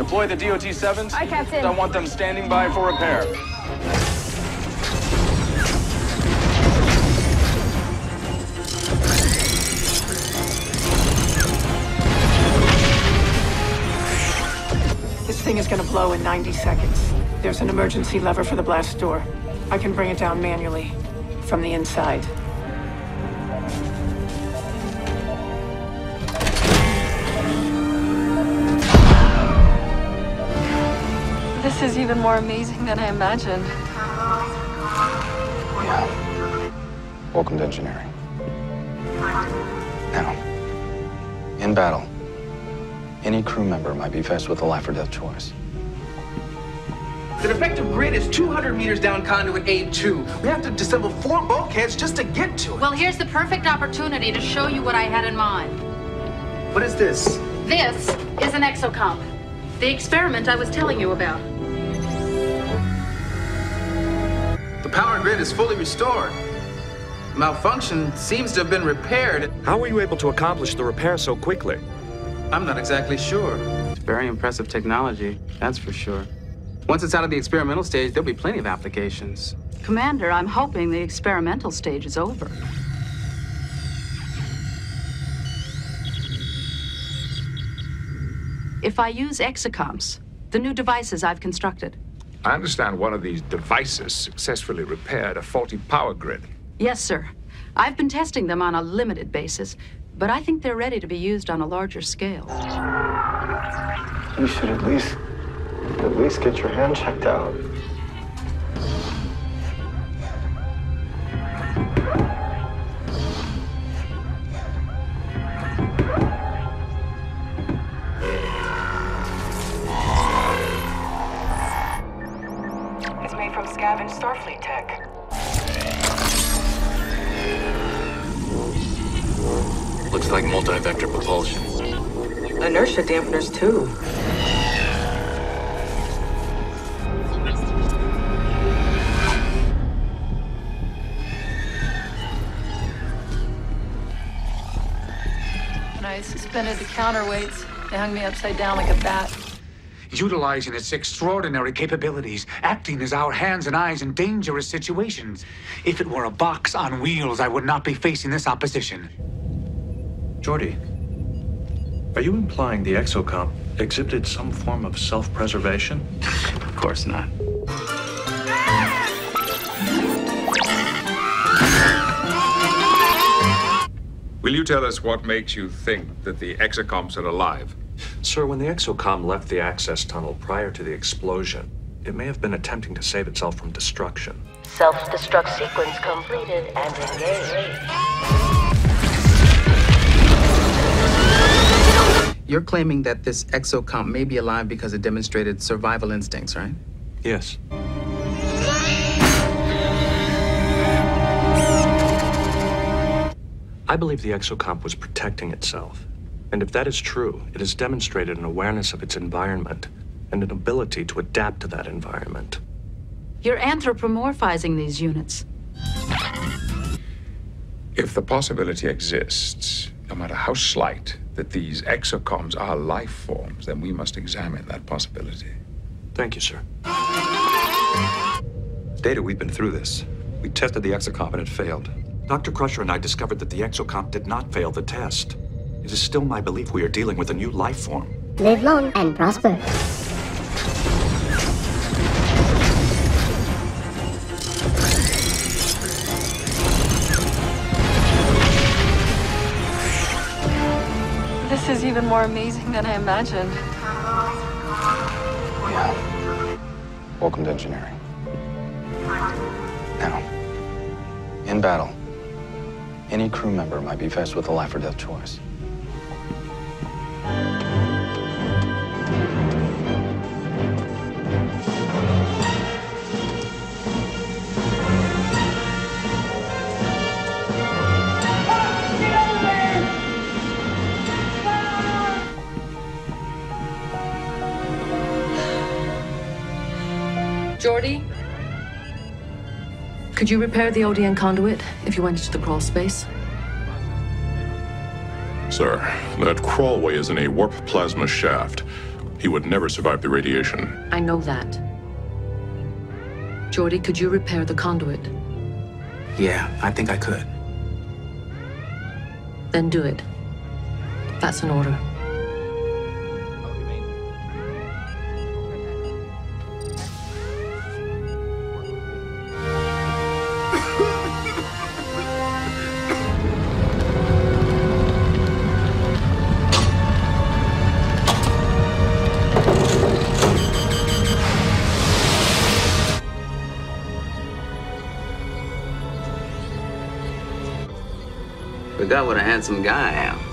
Deploy the DOT-7s. Aye, Captain. I want them standing by for repair. This thing is gonna blow in 90 seconds. There's an emergency lever for the blast door. I can bring it down manually from the inside. This is even more amazing than I imagined. Yeah. Welcome to engineering. Now, in battle, any crew member might be faced with a life or death choice. The defective grid is 200 meters down conduit A2. We have to disassemble four bulkheads just to get to it. Well, here's the perfect opportunity to show you what I had in mind. What is this? This is an exocomp. The experiment I was telling you about. The power grid is fully restored. Malfunction seems to have been repaired. How were you able to accomplish the repair so quickly? I'm not exactly sure. It's very impressive technology, that's for sure. Once it's out of the experimental stage, there'll be plenty of applications. Commander, I'm hoping the experimental stage is over. If I use exocomps, the new devices I've constructed. I understand one of these devices successfully repaired a faulty power grid. Yes, sir. I've been testing them on a limited basis, but I think they're ready to be used on a larger scale. You should at least, at least get your hand checked out. Made from scavenged Starfleet tech. Looks like multi-vector propulsion. Inertia dampeners, too. When I suspended the counterweights, they hung me upside down like a bat. Utilizing its extraordinary capabilities, acting as our hands and eyes in dangerous situations. If it were a box on wheels, I would not be facing this opposition. Geordi, are you implying the exocomp exhibited some form of self-preservation? Of course not. Will you tell us what makes you think that the exocomps are alive? Sir, when the exocomp left the access tunnel prior to the explosion, it may have been attempting to save itself from destruction. Self-destruct sequence completed and engaged. You're claiming that this exocomp may be alive because it demonstrated survival instincts, right? Yes. I believe the exocomp was protecting itself. And if that is true, it has demonstrated an awareness of its environment and an ability to adapt to that environment. You're anthropomorphizing these units. If the possibility exists, no matter how slight, that these exocomps are life forms, then we must examine that possibility. Thank you, sir. Data, we've been through this. We tested the exocomp and it failed. Dr. Crusher and I discovered that the exocomp did not fail the test. It is still my belief we are dealing with a new life form. Live long and prosper. This is even more amazing than I imagined. Yeah. Welcome to engineering. Now, in battle, any crew member might be faced with a life or death choice. Geordi? Could you repair the ODN conduit if you went into the crawl space? Sir, that crawlway is in a warp plasma shaft. He would never survive the radiation. I know that. Geordi, could you repair the conduit? Yeah, I think I could. Then do it. That's an order. Forgot what a handsome guy I am.